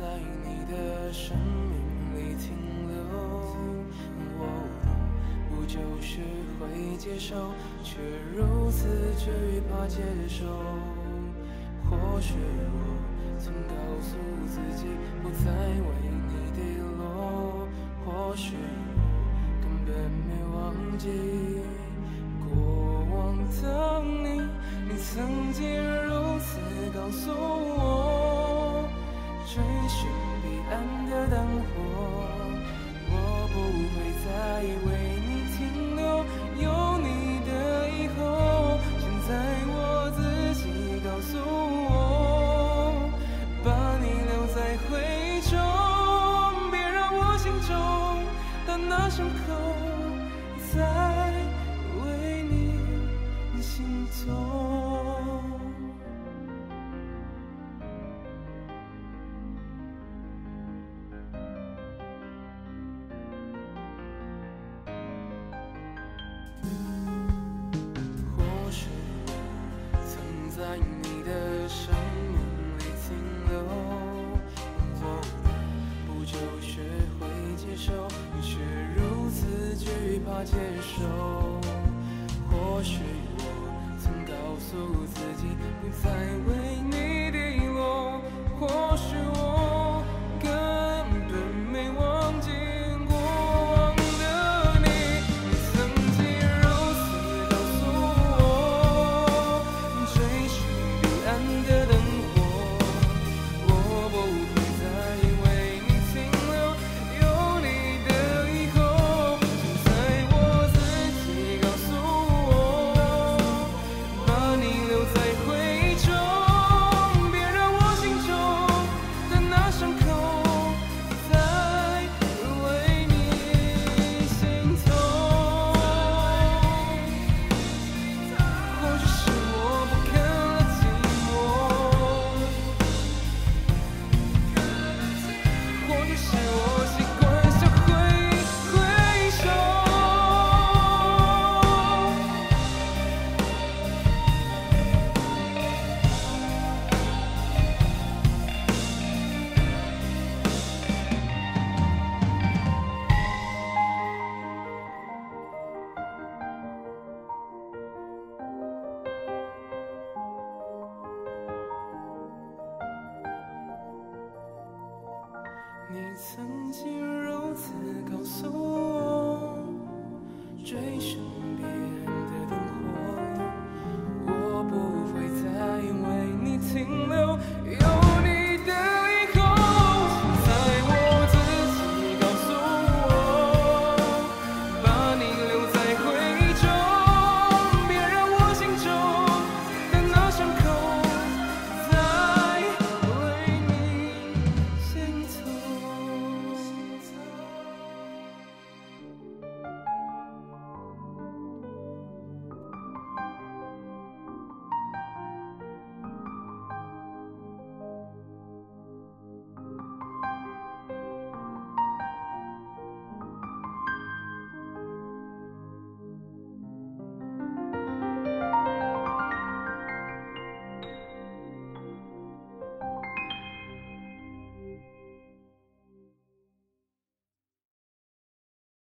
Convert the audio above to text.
在你的生命里停留我不就是会接受却如此惧怕接受或许我曾告诉自己不再为你低落或许我根本没忘记。过往的你你曾经如此告诉你却如此惧怕接受。或许我曾告诉自己，不再问。曾经如此告诉我。